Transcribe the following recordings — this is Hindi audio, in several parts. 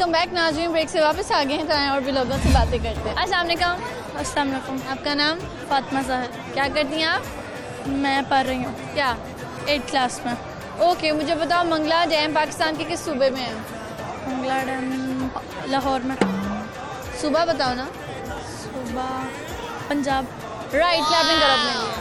वेलकम बैक नाजरीन ब्रेक से वापस आ गए हैं तो आए और भी लोगों से बातें करते हैं। अस्सलाम वालेकुम। अस्सलाम वालेकुम। आपका नाम? फातिमा साहब। क्या करती हैं आप? मैं पढ़ रही हूँ। क्या? एट क्लास में। ओके मुझे बताओ मंगला डैम पाकिस्तान के किस सूबे में है? मंगला डैम लाहौर में। सुबह बताओ ना। सुबह पंजाब। राइट क्लैपिंग करो अपने लिए।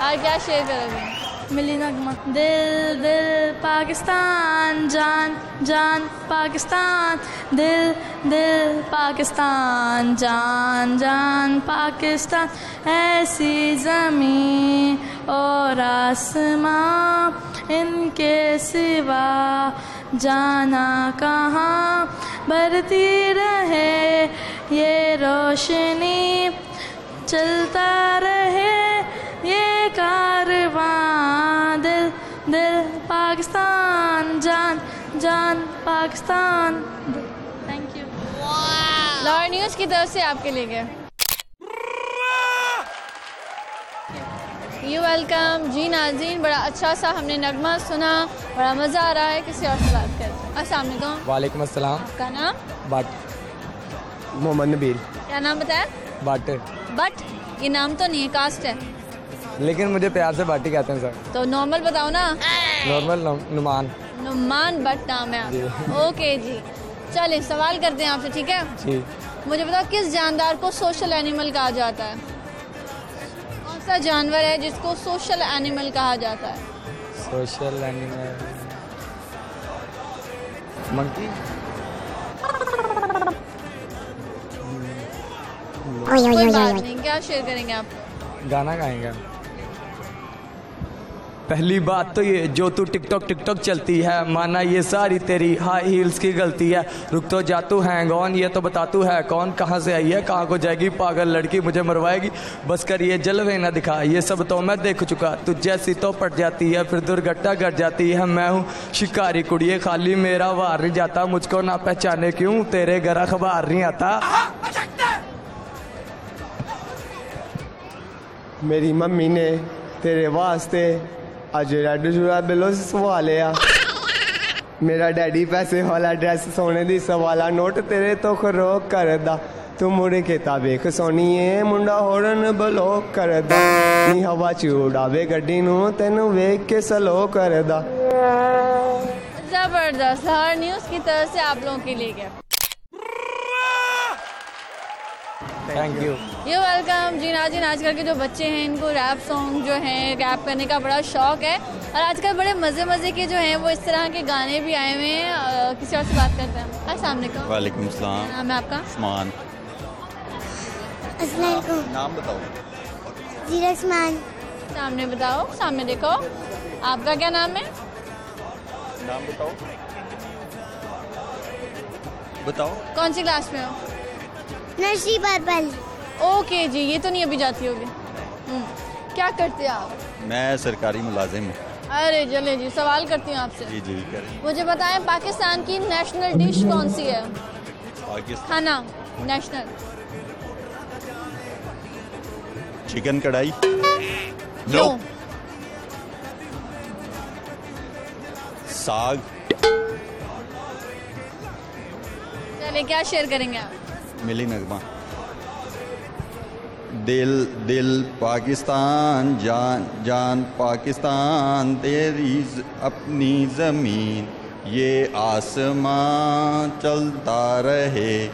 और क्या शेयर करोगे? मिली नगमा दिल दिल, पाकिस्तान, जान जान, पाकिस्तान। दिल दिल, पाकिस्तान, जान जान, पाकिस्तान। ऐसी ज़मीन और आसमां, इनके सिवा जाना कहाँ? बढ़ती रहे ये रोशनी, चलता रहे ये कारवां पाकिस्तान जान जान Pakistan. Thank you Lahore news की तरफ़ से आपके लिए गए। यू वेलकम जी नाजीन बड़ा अच्छा सा हमने नगमा सुना बड़ा मज़ा आ रहा है किसी और से बात करते हैं। अस्सलाम वालेकुम वालेकुम अस्सलाम। आपका नाम? बट मोहम्मद नबील। क्या नाम बताया? बट। बट? ये नाम तो नहीं है कास्ट है। लेकिन मुझे प्यार से बाटी कहते हैं सर। तो नॉर्मल बताओ ना। नॉर्मल नुमान। नुमान भट्ट नाम है ओके जी। चलिए सवाल करते हैं आपसे ठीक है? जी। मुझे बताओ किस जानदार को सोशल एनिमल कहा जाता है? कौन सा जानवर है जिसको सोशल एनिमल कहा जाता है? सोशल एनिमल मंकी कोई बात नहीं क्या शेयर करेंगे आप? गाना गाएँगे पहली बात तो ये, जो तू टिकटॉक टिकटॉक चलती है, माना ये सारी तेरी हाई हील्स की गलती है। रुक तो जा तू हैंग ऑन ये तो बता तू है कौन, कहाँ से आई है, कहाँ को जाएगी, पागल लड़की मुझे मरवाएगी। बस कर ये जलवे ना दिखा, ये सब तो मैं देख चुका। तू जैसी तो पट जाती है, फिर दुर्घटना घट जाती है। मैं हूँ शिकारी कुड़िए खाली मेरा वार नहीं जाता। मुझको ना पहचाने क्यों, तेरे घर अखबार नहीं आता। मेरी मम्मी ने तेरे वास्ते ਅੱਜ ਰੈੱਡ ਜੁਰਾ ਬਿਲੋ ਸਵਾ ਲਿਆ ਮੇਰਾ ਡੈਡੀ ਪੈਸੇ ਵਾਲਾ ਡਰੈਸ ਸੋਨੇ ਦੀ ਸਵਾਲਾ ਨੋਟ ਤੇਰੇ ਤੋਂ ਖਰੋਕ ਕਰਦਾ ਤੂੰ ਮੁੜ ਕੇ ਤਾਂ ਵੇਖ ਸੋਨੀਏ ਮੁੰਡਾ ਹੋਰਨ ਬਲੋ ਕਰਦਾ ਨੀ ਹਵਾ ਚ ਉਡਾਵੇ ਗੱਡੀ ਨੂੰ ਤੈਨੂੰ ਵੇਖ ਕੇ ਸਲੋ ਕਰਦਾ जबरदस्त लाहौर न्यूज़ की तरफ से आप लोगों के लिए गया थैंक यू यू वेलकम जी नाजिन आजकल के जो बच्चे हैं इनको रैप सॉन्ग जो हैं रैप करने का बड़ा शौक है। और आजकल बड़े मज़े मज़े के जो हैं वो इस तरह के गाने भी आए हुए हैं। किसी और से बात करते हैं अस्सलाम वालेकुम। वालेकुम सलाम नाम है आपका? उस्मान। नाम बताओ। जीरक्समान सामने बताओ सामने देखो। आपका क्या नाम है? नाम बताओ। बताओ। कौन सी क्लास में हो? नर्सरी पर्पल ओके जी ये तो नहीं अभी जाती होगी। हम्म, क्या करते हैं आप? मैं सरकारी मुलाजिम हूँ। अरे चले जी सवाल करती हूँ आपसे। जी जी करें। मुझे बताएँ पाकिस्तान की नेशनल डिश कौन सी है? खाना नेशनल। चिकन कढ़ाई। नो साग। चले क्या शेयर करेंगे आप? मिली नगमा। दिल दिल पाकिस्तान जान जान पाकिस्तान तेरी ज- अपनी ज़मीन ये आसमां चलता रहे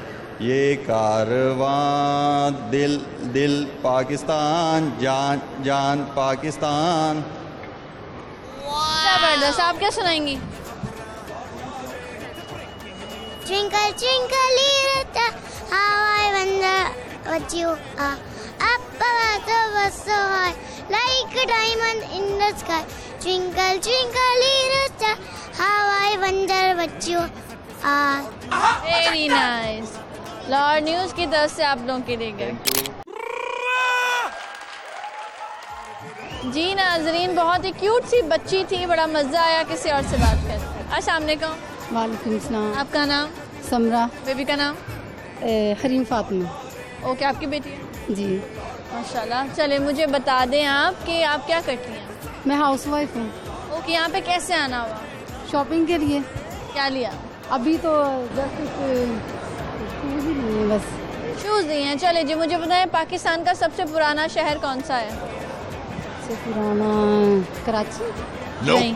ये कारवां। दिल दिल पाकिस्तान जान जान पाकिस्तान। ज़बरदस्त आप क्या सुनाएँगी? little star, how I wonder what you are. Up above the was so high, like a diamond in the sky. Twinkle, twinkle, little star, how I wonder what you are. Very nice Lahore news की तरफ़ से आप लोगों के लिए गए जी नाजरीन बहुत ही क्यूट सी बच्ची थी बड़ा मज़ा आया किसी और से बात कर अस्सलाम वालेकुम वालेकुम सलाम आपका नाम समरा बेबी का नाम हरीम फातिमा। ओके आपकी बेटी है? जी। माशाल्लाह। चले मुझे बता दें आप कि आप क्या करती हैं? मैं हाउस वाइफ हूँ ओके यहाँ पे कैसे आना हुआ? शॉपिंग के लिए। क्या लिया? अभी तो जस्ट शूज़ ही नहीं बस। शूज़ दिए हैं। चले जी मुझे बताएँ पाकिस्तान का सबसे पुराना शहर कौन सा है? सबसे पुराना कराची? No. नहीं।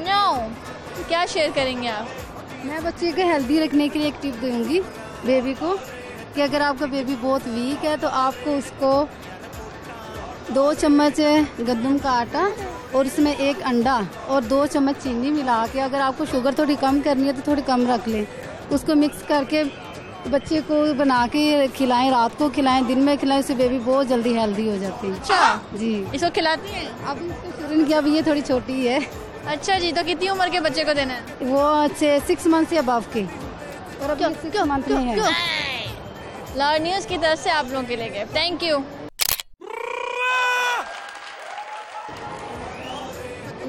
No no. क्या शेयर करेंगे आप? मैं बच्चे को हेल्दी रखने के लिए एक टिप दूँगी। बेबी को कि अगर आपका बेबी बहुत वीक है तो आपको उसको दो चम्मच गंदम का आटा और इसमें एक अंडा और दो चम्मच चीनी मिला के अगर आपको शुगर थोड़ी कम करनी है तो थोड़ी कम रख लें। उसको मिक्स करके बच्चे को बना के खिलाएँ रात को खिलाएँ दिन में खिलाएँ उससे बेबी बहुत जल्दी हेल्दी हो जाती है। अच्छा? जी। इसको खिलाती है? अभी उसको शुरू किया अभी ये थोड़ी छोटी है। अच्छा जी तो कितनी उम्र के बच्चे को देना है? वो अच्छे सिक्स मंथ से अबव के। और अभी सिक्स मंथ में है। न्यूज़ की तरफ़ से आप लोगों के लिए गए। थैंक यू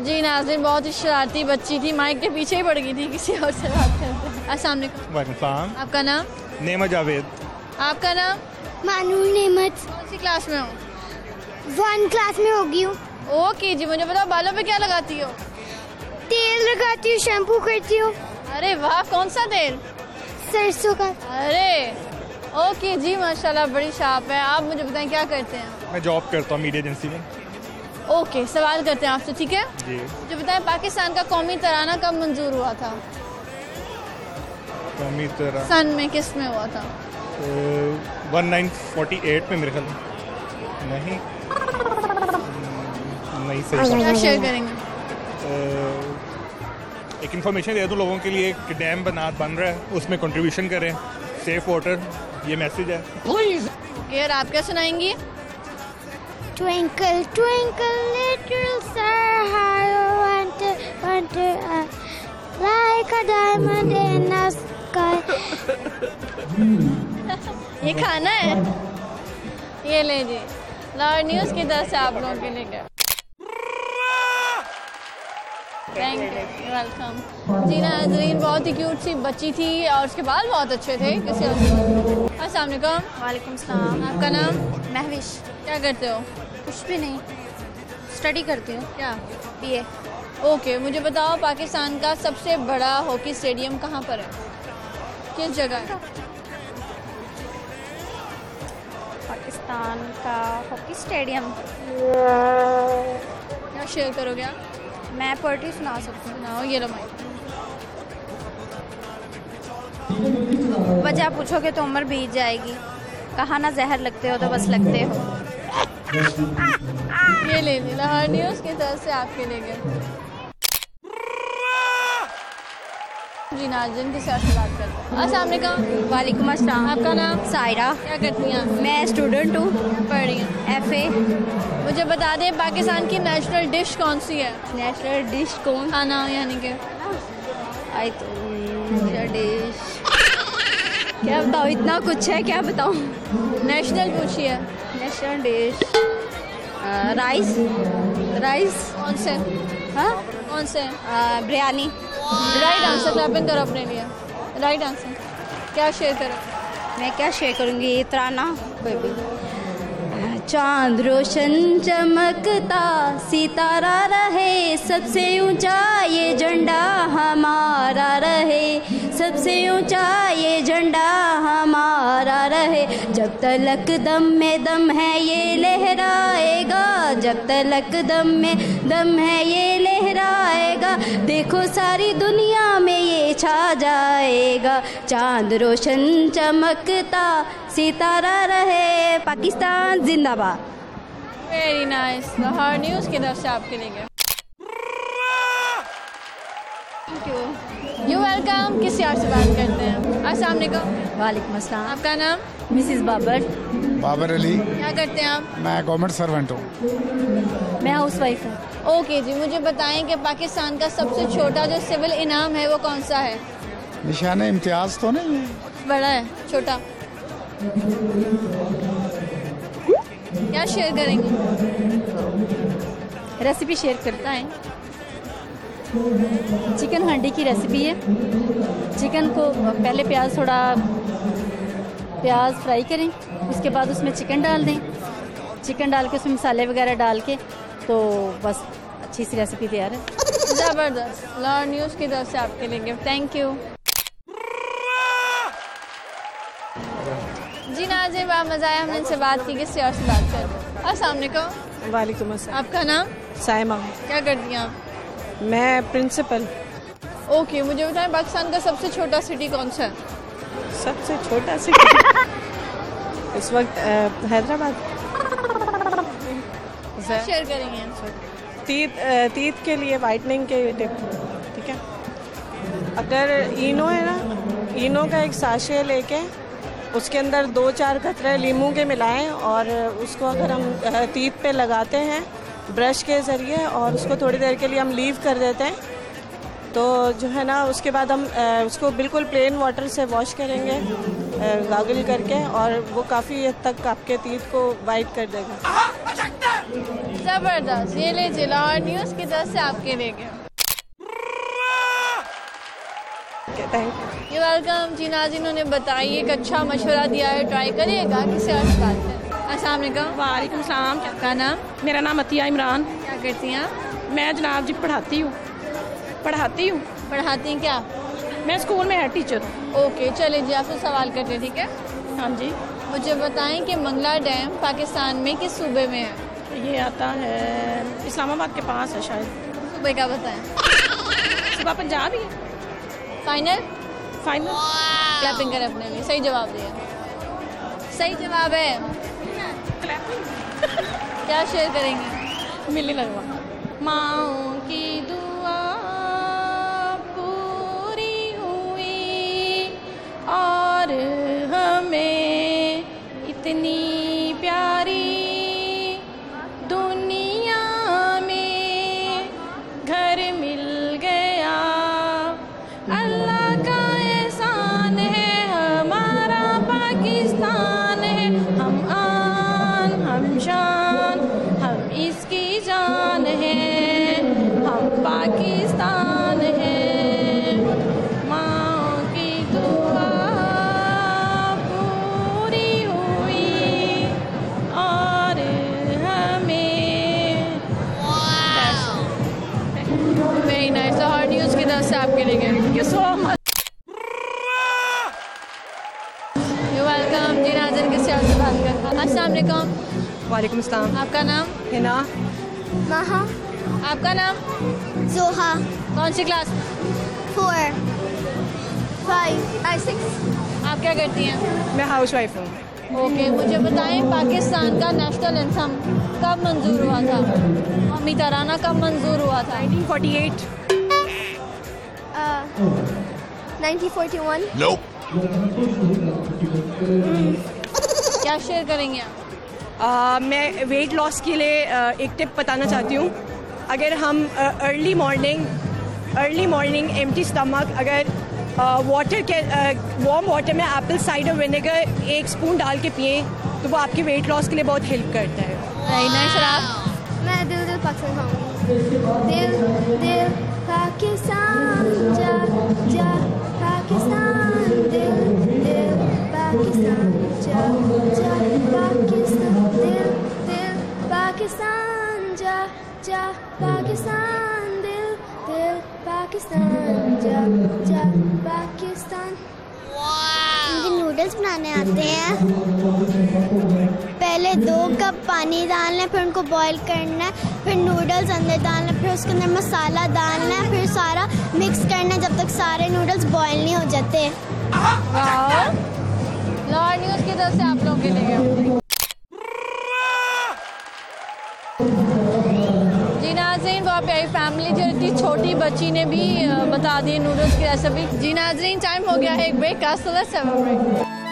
जी नाजिन बहुत ही शरारती बच्ची थी। माइक के पीछे ही पड़ गई थी किसी और से बात करते हैं अस्सलाम वालेकुम। आपका नाम? नेमा जावेद। आपका नाम? मानू नेमत। कौन सी क्लास में हो? वन क्लास में होगी। हूँ ओके जी मुझे बताओ बालों पे क्या लगाती हो? तेल लगाती हूँ शैम्पू करती हूँ। अरे वाह कौन सा तेल? सरसों का अरे ओके जी माशाल्लाह बड़ी शार्प है। आप मुझे बताएँ क्या करते हैं? मैं जॉब करता हूँ मीडिया एजेंसी में। ओके सवाल करते हैं आपसे ठीक है? जी। मुझे बताएँ पाकिस्तान का कौमी तराना कब मंजूर हुआ था? कौमी तरह सन में किसमें हुआ था? वन नाइन फोर्टी एट में मेरे ख्याल नहीं। नहीं सही शेयर करेंगे। एक इन्फॉर्मेशन दे दूँ लोगों के लिए कि डैम बना बन रहा है उसमें कंट्रीब्यूशन करें। सेफ़ वाटर ये मैसेज है। ओके और आप क्या सुनाएँगी? Twinkle, twinkle, little star, how you wonder, wonder, uh, like a diamond in the sky. ये खाना है? ये ले जी। लाहौर न्यूज़ की तरफ़ से आप लोगों के लिए गए थैंक यू वेलकम जी नाजरीन बहुत ही क्यूट सी बच्ची थी और उसके बाल बहुत अच्छे थे। किसी अस्सलाम वालेकुम। वालेकुम सलाम। आपका नाम? महविश। क्या करते हो? कुछ भी नहीं। स्टडी करती हूँ। क्या? बीए ओके मुझे बताओ पाकिस्तान का सबसे बड़ा हॉकी स्टेडियम कहाँ पर है? किस जगह है? पाकिस्तान का हॉकी स्टेडियम। क्या शेयर करोगे आप? मैं पोइट्री सुना सकती हूँ। ये लो माइक वजह पूछोगे तो उम्र बीत जाएगी। कहा ना जहर लगते हो तो बस लगते हो। ये ले ली लाहौर न्यूज़ की तरफ़ से आपके लिए गए। जी नाजिन के साथ बात करते हैं। अस्सलाम वालेकुम। अस्सलाम। आपका नाम? सायरा। क्या करती हैं मैं स्टूडेंट हूँ। पढ़ रही हूँ। एफ़ ए मुझे बता दें पाकिस्तान की नेशनल डिश कौन सी है? नेशनल डिश कौन? खाना यानी कि? आई तो नेशनल डिश क्या बताओ इतना कुछ है क्या बताऊँ? नेशनल पूछिए नेशनल डिश राइस राइस कौन से? हाँ? कौन से? बिरयानी राइट आंसर क्लैपिंग करो अपने लिए राइट आंसर क्या शेयर करो मैं क्या शेयर करूँगी? तराना कोई भी। चाँद रोशन चमकता, सितारा रहे, सबसे ऊँचा ये झंडा हमारा रहे। सबसे ऊँचा ये झंडा हमारा रहे। जब तलक दम में दम है ये लहराएगा, जब तलक दम में दम है ये लहराएगा देखो सारी दुनिया में ये छा जाएगा। चाँद रोशन चमकता सितारा रहे पाकिस्तान जिंदाबाद। वेरी नाइस लाहौर न्यूज़ की तरफ़ से आपके लिए थैंक यू यू वेलकम किसी और से बात करते हैं? अस्सलाम वालेकुम। वालेकुम अस्सलाम। आपका नाम? मिसिस बाबर। बाबर अली। क्या करते हैं आप? मैं गवर्नमेंट सर्वेंट हूँ। मैं हाउस वाइफ हूँ। ओके जी मुझे बताएँ कि पाकिस्तान का सबसे छोटा जो सिविल इनाम है वो कौन सा है? निशान इम्तियाज़ तो नहीं है। बड़ा है छोटा। क्या शेयर करेंगे? रेसिपी शेयर करता है। चिकन हांडी की रेसिपी है। चिकन को पहले प्याज थोड़ा प्याज फ्राई करें। उसके बाद उसमें चिकन डाल दें। चिकन डाल के उसमें मसाले वगैरह डाल के तो बस अच्छी सी रेसिपी तैयार है। ज़बरदस्त। लाहौर न्यूज़ की तरफ़ से आपके लिए गिफ्ट थैंक यू जी नाजिम आप मज़ा आया हमने इनसे बात की किससे और से बात कर? वालेकुम। वालेकुम अस्सलाम। आपका नाम? साइमा क्या करती हैं आप? मैं प्रिंसिपल। ओके मुझे बताएँ पाकिस्तान का सबसे छोटा सिटी कौन सा है? सबसे छोटा सिटी इस वक्त हैदराबाद। शेयर करेंगे तीत तीत के लिए वाइटनिंग के ठीक है? अगर इनो है ना इनो का एक साशे लेके उसके अंदर दो चार कतरे लीमू के मिलाएँ और उसको अगर हम तीत पे लगाते हैं ब्रश के ज़रिए और उसको थोड़ी देर के लिए हम लीव कर देते हैं तो जो है ना उसके बाद हम उसको बिल्कुल प्लेन वाटर से वॉश करेंगे गागल करके और वो काफ़ी हद तक आपके तीत को वाइट कर देगा। ज़बरदस्त। ये लीजिए लाहौर न्यूज़ की तरफ़ से आपके लिए थैंक ये वेलकम जी नाजिन ने बताई एक अच्छा मशवरा दिया है ट्राई करिएगा किसी और से बात करें अस्सलाम वालेकुम। वालेकुम सलाम। आपका नाम? मेरा नाम अतिया इमरान। क्या करती हैं आप? मैं जनाब जी पढ़ाती हूँ। पढ़ाती हूँ। पढ़ाती हैं क्या? मैं स्कूल में है टीचर। हूँ ओके चले जी आपसे सवाल करते हैं ठीक है? हाँ जी। मुझे बताएँ कि मंगला डैम पाकिस्तान में किस सूबे में है? ये आता है इस्लामाबाद के पास है शायद। सूबे का बताएँ। सुबह पंजाब ही है। फाइनल फाइनल क्लैपिंग करें अपने लिए। सही जवाब दिया। सही जवाब है। क्या शेयर करेंगे? मिलने लगवा। माओ पाकिस्तान है। माँ की दुआ पूरी हुई और हमें वेरी नाइस न्यूज़ की तरफ़ से आपके लिए gift you so much welcome जी नाजन किससे बात कर अस्सलाम वालेकुम। वालेकुम अस्सलाम आपका नाम? हिना। Maha, आपका नाम? जोहा। कौन सी क्लास four, five, सिक्स आप क्या करती हैं? मैं हाउस वाइफ हूँ। ओके मुझे बताएँ पाकिस्तान का नेशनल एंथम कब मंजूर हुआ था? कौमी तराना कब मंजूर हुआ था? 1948 uh, 1941. क्या शेयर करेंगे आप? आ, मैं वेट लॉस के लिए आ, एक टिप बताना चाहती हूँ। अगर हम early morning early morning empty stomach अगर वाटर के वार्म वाटर में एप्पल साइडर विनेगर एक स्पून डाल के पिए तो वो आपके वेट लॉस के लिए बहुत हेल्प करता है। मैं दिल दिल दिल दिल पाकिस्तान, जा जा, पाकिस्तान। दिल दिल पाकिस्तान, जा जा, पाकिस्तान। दिल दिल पाकिस्तान, जा। जा पाकिस्तान दिल दिल पाकिस्तान जा जा पाकिस्तान। मुझे नूडल्स बनाने आते हैं। पहले दो कप पानी डालना फिर उनको बॉईल करना है फिर नूडल्स अंदर डालना है फिर उसके अंदर मसाला डालना है फिर सारा मिक्स करना है जब तक सारे नूडल्स बॉईल नहीं हो जाते। न्यूज़ की तरफ़ से आप लोगों के लिए? बच्ची ने भी बता दी नूडल्स की रेसिपी जी नाजरीन टाइम हो गया है एक ब्रेक का सो अ ब्रेक